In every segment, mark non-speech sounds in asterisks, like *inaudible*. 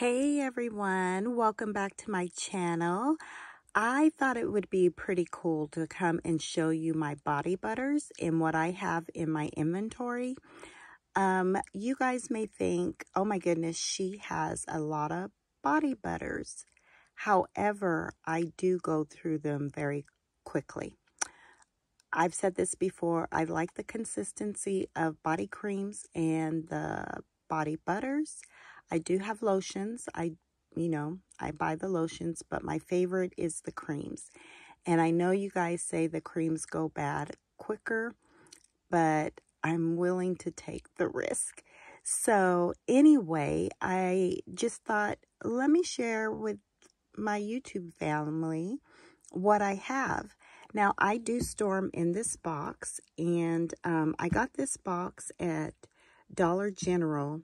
Hey everyone, welcome back to my channel. I thought it would be pretty cool to come and show you my body butters and what I have in my inventory. Um, you guys may think, oh my goodness, she has a lot of body butters. However, I do go through them very quickly. I've said this before, I like the consistency of body creams and the body butters. I do have lotions. I, you know, I buy the lotions, but my favorite is the creams. And I know you guys say the creams go bad quicker, but I'm willing to take the risk. So anyway, I just thought, let me share with my YouTube family what I have. Now, I do store them in this box, and um, I got this box at Dollar General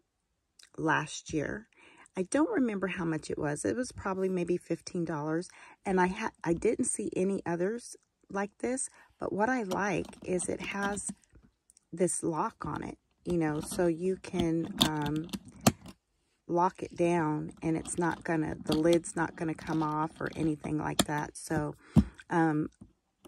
last year. I don't remember how much it was. It was probably maybe $15. And I, ha I didn't see any others like this. But what I like is it has this lock on it, you know, so you can um, lock it down and it's not going to, the lid's not going to come off or anything like that. So um,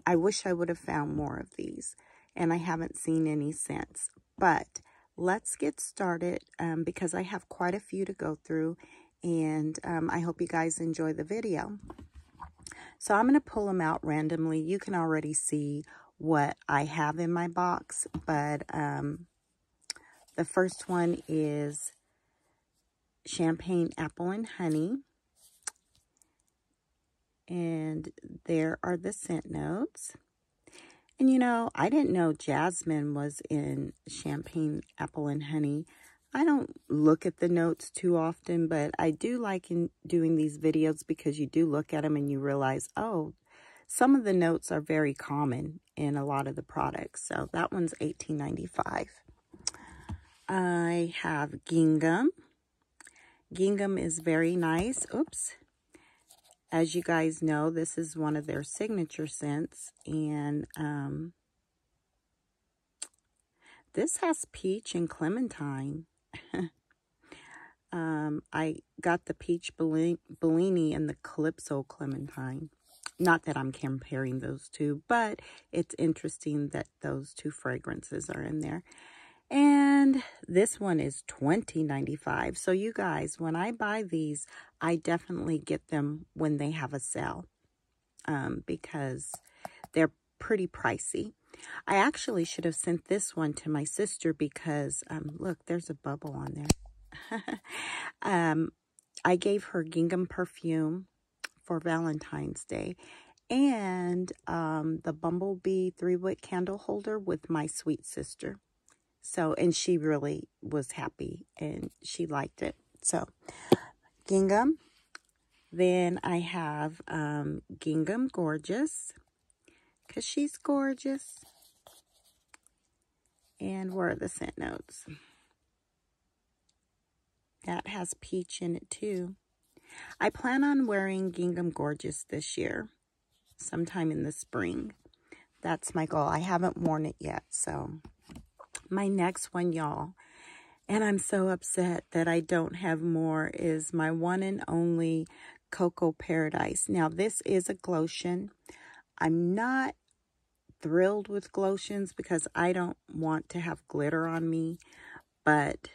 I wish I would have found more of these. And I haven't seen any since. But let's get started um, because I have quite a few to go through and um, I hope you guys enjoy the video. So I'm going to pull them out randomly. You can already see what I have in my box, but um, the first one is Champagne Apple and Honey. And there are the scent notes. And you know, I didn't know jasmine was in champagne, apple, and honey. I don't look at the notes too often, but I do like in doing these videos because you do look at them and you realize, oh, some of the notes are very common in a lot of the products. So that one's $18.95. I have gingham. Gingham is very nice. Oops. As you guys know, this is one of their signature scents. And um, this has peach and clementine. *laughs* um, I got the peach Bellini and the Calypso clementine. Not that I'm comparing those two, but it's interesting that those two fragrances are in there. And this one is $20.95. So you guys, when I buy these, I definitely get them when they have a sale um, because they're pretty pricey. I actually should have sent this one to my sister because, um, look, there's a bubble on there. *laughs* um, I gave her gingham perfume for Valentine's Day and um, the Bumblebee three-wick candle holder with my sweet sister. So, and she really was happy and she liked it. So, gingham. Then I have um, gingham gorgeous because she's gorgeous. And where are the scent notes? That has peach in it too. I plan on wearing gingham gorgeous this year, sometime in the spring. That's my goal. I haven't worn it yet, so my next one, y'all, and I'm so upset that I don't have more, is my one and only Cocoa Paradise. Now, this is a Glotion. I'm not thrilled with Glotions because I don't want to have glitter on me, but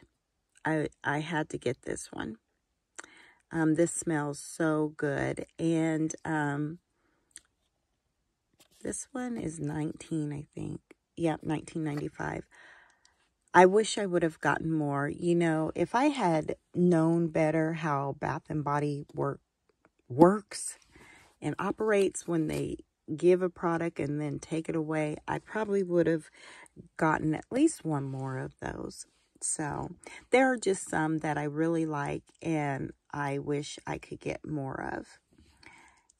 I, I had to get this one. Um, this smells so good. And um, this one is 19, I think. Yep, 1995. I wish I would have gotten more. You know, if I had known better how Bath and Body work works and operates when they give a product and then take it away, I probably would have gotten at least one more of those. So there are just some that I really like and I wish I could get more of.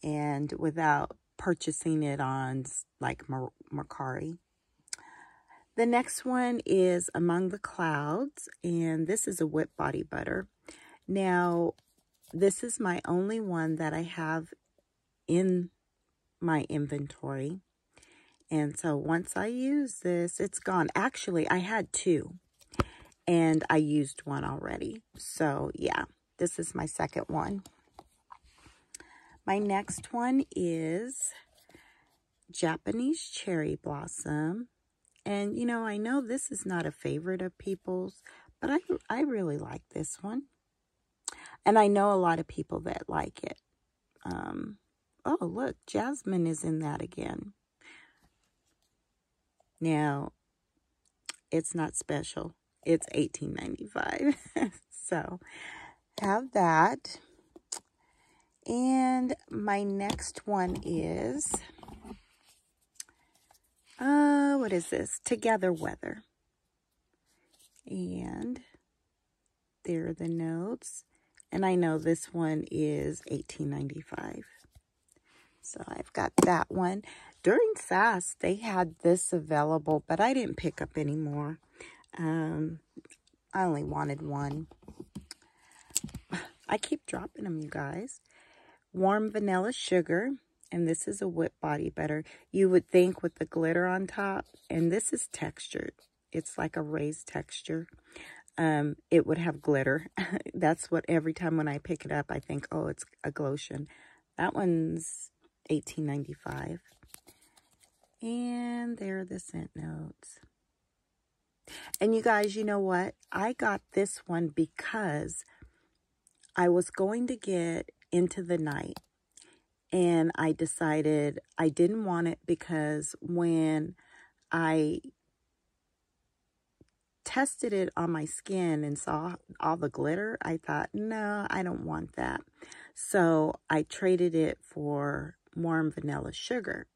And without purchasing it on like Mer Mercari. The next one is Among the Clouds, and this is a whip body butter. Now, this is my only one that I have in my inventory. And so once I use this, it's gone. Actually, I had two, and I used one already. So, yeah, This is my second one. My next one is Japanese Cherry Blossom. And, you know, I know this is not a favorite of people's, but I, I really like this one. And I know a lot of people that like it. Um, oh, look, Jasmine is in that again. Now, it's not special. It's eighteen ninety five. *laughs* so, have that. And my next one is, uh, what is this? Together Weather. And there are the notes. And I know this one is eighteen ninety five. So I've got that one. During SAS, they had this available, but I didn't pick up any more. Um, I only wanted one. I keep dropping them, you guys. Warm vanilla sugar. And this is a whip body butter. You would think with the glitter on top. And this is textured. It's like a raised texture. Um, it would have glitter. *laughs* That's what every time when I pick it up, I think, oh, it's a glotion. That one's 1895. And there are the scent notes. And you guys, you know what? I got this one because I was going to get into the night. And I decided I didn't want it because when I tested it on my skin and saw all the glitter, I thought, no, I don't want that. So I traded it for warm vanilla sugar.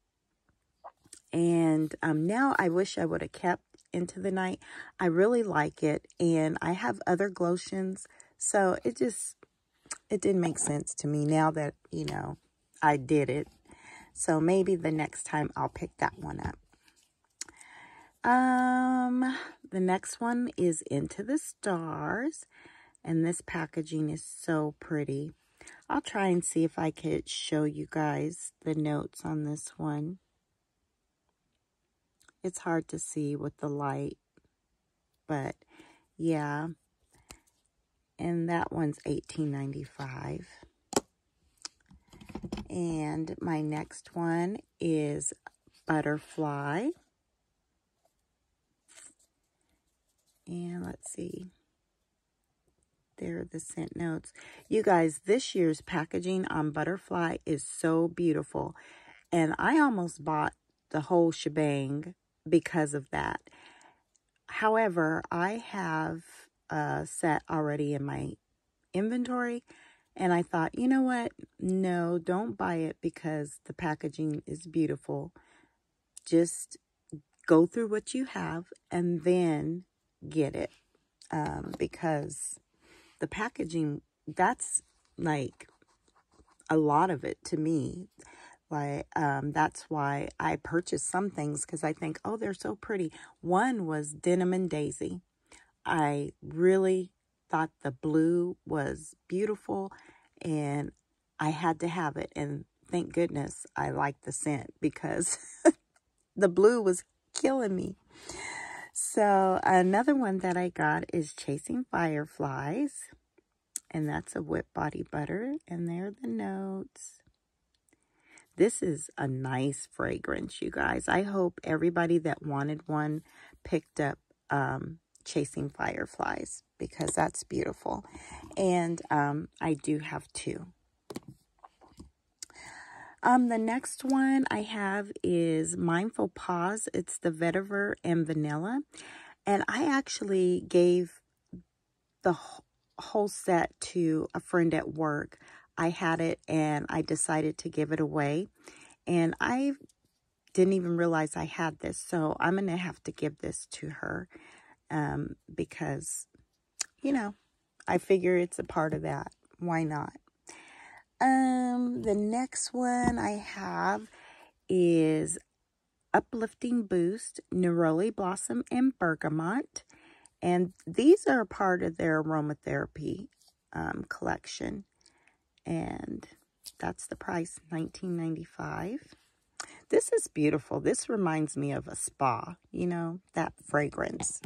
And um, now I wish I would have kept into the night. I really like it. And I have other glotions. So it just, it didn't make sense to me now that, you know, I did it. So maybe the next time I'll pick that one up. Um, the next one is Into the Stars. And this packaging is so pretty. I'll try and see if I could show you guys the notes on this one. It's hard to see with the light, but yeah. And that one's $18.95. And my next one is Butterfly. And let's see. There are the scent notes. You guys, this year's packaging on Butterfly is so beautiful. And I almost bought the whole shebang because of that. However, I have a set already in my inventory. And I thought, you know what? No, don't buy it because the packaging is beautiful. Just go through what you have and then get it. Um, because the packaging, that's like a lot of it to me. Like, um, that's why I purchased some things because I think, oh, they're so pretty. One was Denim and Daisy. I really thought the blue was beautiful and I had to have it. And thank goodness I liked the scent because *laughs* the blue was killing me. So another one that I got is Chasing Fireflies. And that's a whip body butter. And there are the notes. This is a nice fragrance, you guys. I hope everybody that wanted one picked up um, Chasing Fireflies because that's beautiful. And um, I do have two. Um, the next one I have is Mindful Pause. It's the vetiver and vanilla. And I actually gave the whole set to a friend at work. I had it and I decided to give it away. And I didn't even realize I had this. So I'm going to have to give this to her um, because, you know, I figure it's a part of that. Why not? Um, the next one I have is Uplifting Boost, Neroli Blossom, and Bergamot. And these are part of their aromatherapy um, collection. And that's the price, $19.95. This is beautiful. This reminds me of a spa, you know, that fragrance.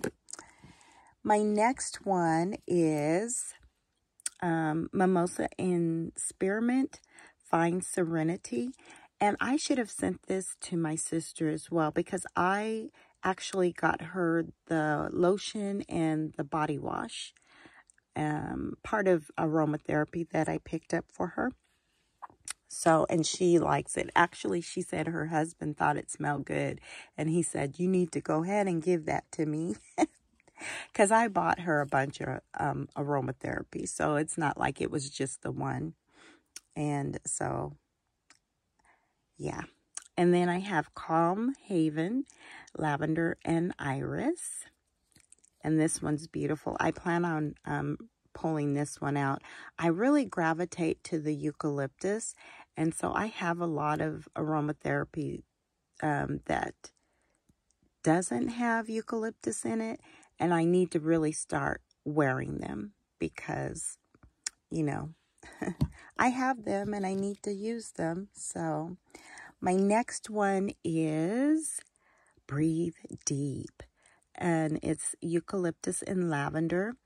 My next one is um, Mimosa in Spearmint Fine Serenity. And I should have sent this to my sister as well because I actually got her the lotion and the body wash. Um, part of aromatherapy that I picked up for her. So, and she likes it. Actually, she said her husband thought it smelled good. And he said, you need to go ahead and give that to me. *laughs* *laughs* Because I bought her a bunch of um, aromatherapy. So it's not like it was just the one. And so, yeah. And then I have Calm Haven, Lavender and Iris. And this one's beautiful. I plan on um, pulling this one out. I really gravitate to the eucalyptus. And so I have a lot of aromatherapy um, that doesn't have eucalyptus in it. And I need to really start wearing them because, you know, *laughs* I have them and I need to use them. So my next one is Breathe Deep. And it's eucalyptus and lavender.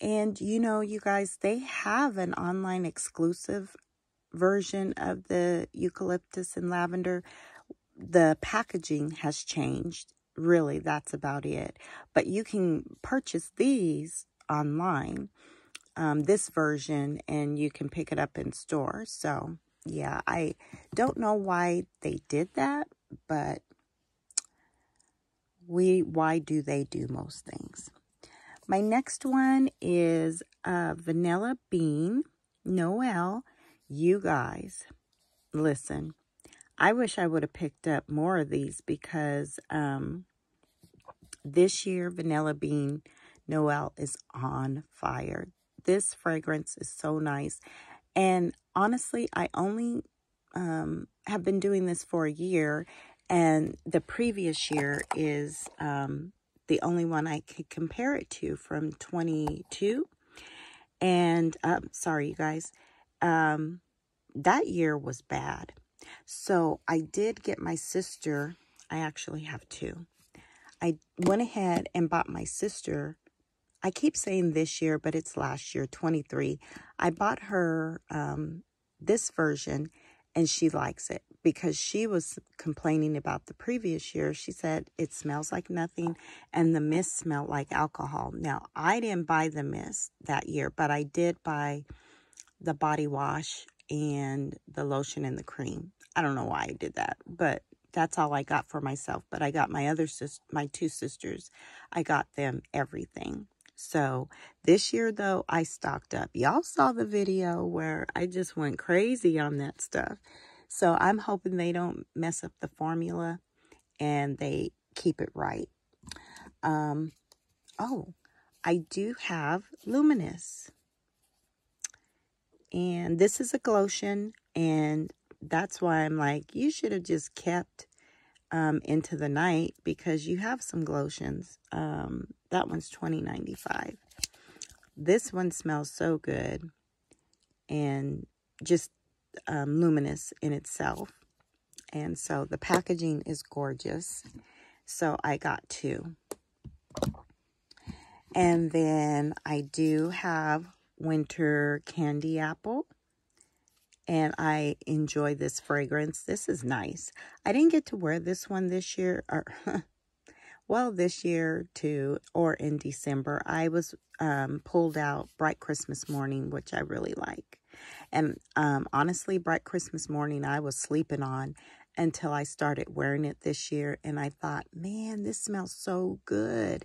And you know, you guys, they have an online exclusive version of the eucalyptus and lavender, the packaging has changed. Really, that's about it. But you can purchase these online, um, this version, and you can pick it up in store. So, yeah, I don't know why they did that, but we why do they do most things? My next one is uh, Vanilla Bean Noel you guys, listen, I wish I would have picked up more of these because um, this year Vanilla Bean Noel is on fire. This fragrance is so nice. And honestly, I only um, have been doing this for a year. And the previous year is um, the only one I could compare it to from 22. And, um, sorry, you guys um, that year was bad. So I did get my sister, I actually have two. I went ahead and bought my sister, I keep saying this year, but it's last year, 23. I bought her um, this version and she likes it because she was complaining about the previous year. She said it smells like nothing and the mist smelled like alcohol. Now, I didn't buy the mist that year, but I did buy the body wash and the lotion and the cream. I don't know why I did that, but that's all I got for myself. But I got my other sis, my two sisters, I got them everything. So this year though, I stocked up. Y'all saw the video where I just went crazy on that stuff. So I'm hoping they don't mess up the formula and they keep it right. Um, oh, I do have Luminous. And this is a Glotion. And that's why I'm like, you should have just kept um, into the night because you have some Glotions. Um, that one's twenty ninety five. This one smells so good and just um, luminous in itself. And so the packaging is gorgeous. So I got two. And then I do have winter candy apple. And I enjoy this fragrance. This is nice. I didn't get to wear this one this year. Or, *laughs* well, this year too, or in December. I was um, pulled out Bright Christmas Morning, which I really like. And um, honestly, Bright Christmas Morning, I was sleeping on until I started wearing it this year. And I thought, man, this smells so good.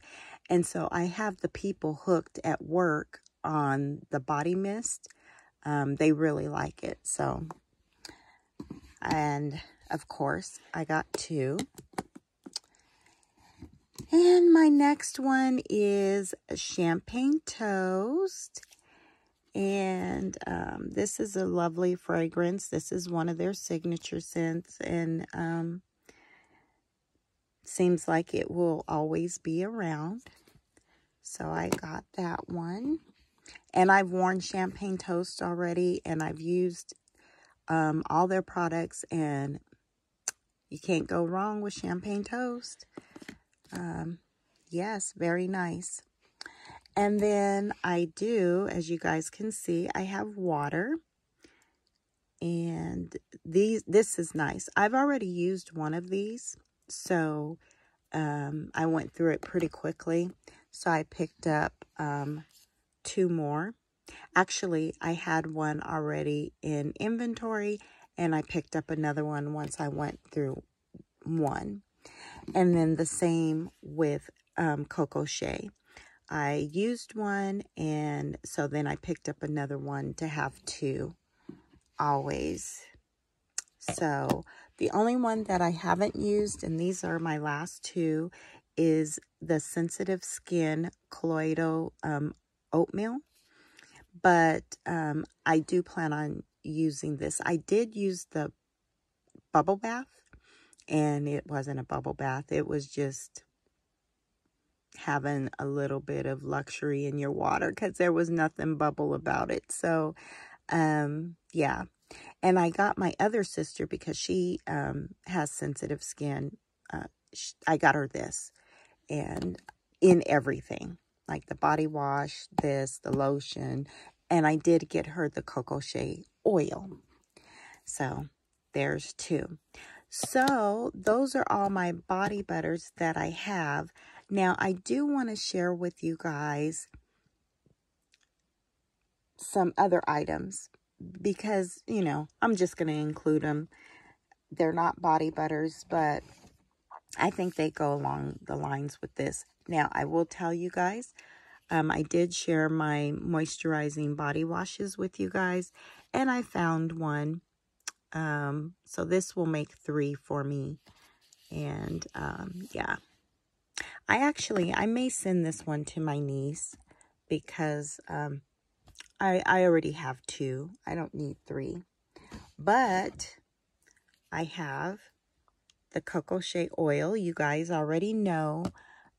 And so I have the people hooked at work on the body mist. Um, they really like it. So, and of course, I got two. And my next one is Champagne Toast. And um, this is a lovely fragrance. This is one of their signature scents. And um, seems like it will always be around. So I got that one. And I've worn Champagne Toast already, and I've used um, all their products, and you can't go wrong with Champagne Toast. Um, yes, very nice. And then I do, as you guys can see, I have water. And these, this is nice. I've already used one of these. So um, I went through it pretty quickly. So I picked up um, two more. Actually, I had one already in inventory and I picked up another one once I went through one. And then the same with um, Coco Shea. I used one and so then I picked up another one to have two always. So the only one that I haven't used, and these are my last two, is the Sensitive Skin Colloidal um, Oatmeal. But um, I do plan on using this. I did use the bubble bath, and it wasn't a bubble bath. It was just having a little bit of luxury in your water because there was nothing bubble about it. So, um, yeah. And I got my other sister because she um, has sensitive skin. Uh, I got her this and in everything like the body wash, this, the lotion, and I did get her the Coco Shea oil. So there's two. So those are all my body butters that I have. Now I do want to share with you guys some other items because, you know, I'm just going to include them. They're not body butters, but I think they go along the lines with this. Now, I will tell you guys, um, I did share my moisturizing body washes with you guys, and I found one. Um, so this will make three for me. And, um, yeah. I actually, I may send this one to my niece because, um, I, I already have two. I don't need three. But I have the Coco Shea oil. You guys already know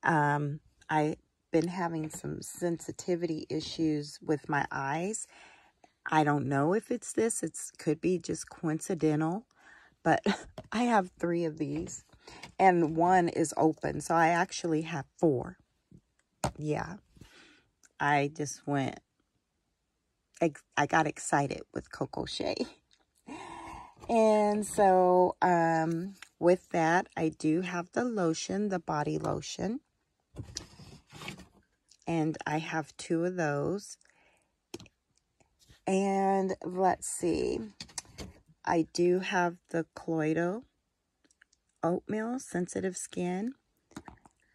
um, I've been having some sensitivity issues with my eyes. I don't know if it's this. It could be just coincidental. But *laughs* I have three of these. And one is open. So I actually have four. Yeah. I just went I got excited with Coco Shea. *laughs* And so um, with that, I do have the lotion, the body lotion. And I have two of those. And let's see. I do have the Colloidal Oatmeal Sensitive Skin.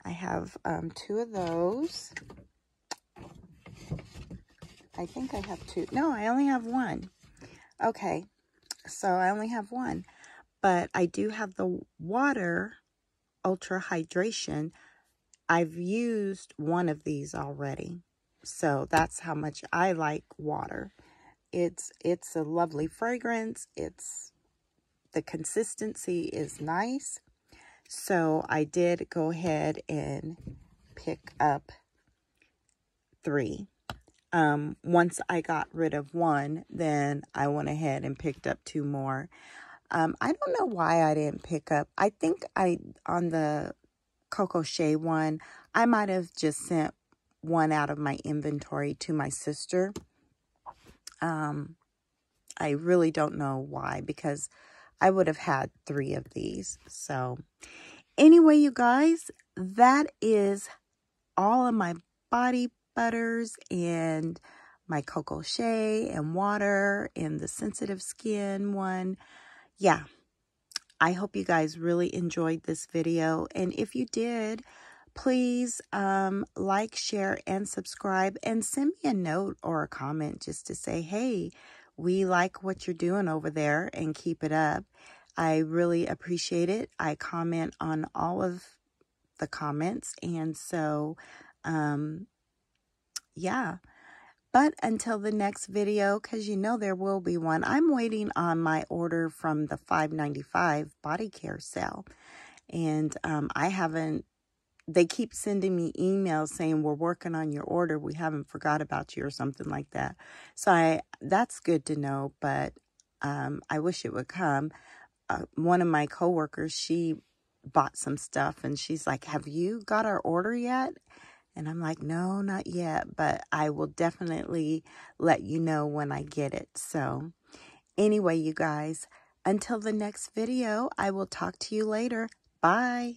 I have um, two of those. I think I have two. No, I only have one. Okay, so I only have one. But I do have the water ultra hydration. I've used one of these already. So that's how much I like water. It's it's a lovely fragrance. It's the consistency is nice. So I did go ahead and pick up three. Um, once I got rid of one, then I went ahead and picked up two more. Um, I don't know why I didn't pick up. I think I, on the Coco Shea one, I might have just sent one out of my inventory to my sister. Um, I really don't know why because I would have had three of these. So anyway, you guys, that is all of my body butters and my Coco Shea and water and the sensitive skin one. Yeah, I hope you guys really enjoyed this video. And if you did, please um, like, share, and subscribe. And send me a note or a comment just to say, hey, we like what you're doing over there and keep it up. I really appreciate it. I comment on all of the comments. And so um, yeah. But until the next video, because you know there will be one, I'm waiting on my order from the 595 body care sale. And um, I haven't, they keep sending me emails saying, we're working on your order. We haven't forgot about you or something like that. So I, that's good to know, but um, I wish it would come. Uh, one of my coworkers, she bought some stuff and she's like, have you got our order yet? And I'm like, no, not yet, but I will definitely let you know when I get it. So anyway, you guys, until the next video, I will talk to you later. Bye.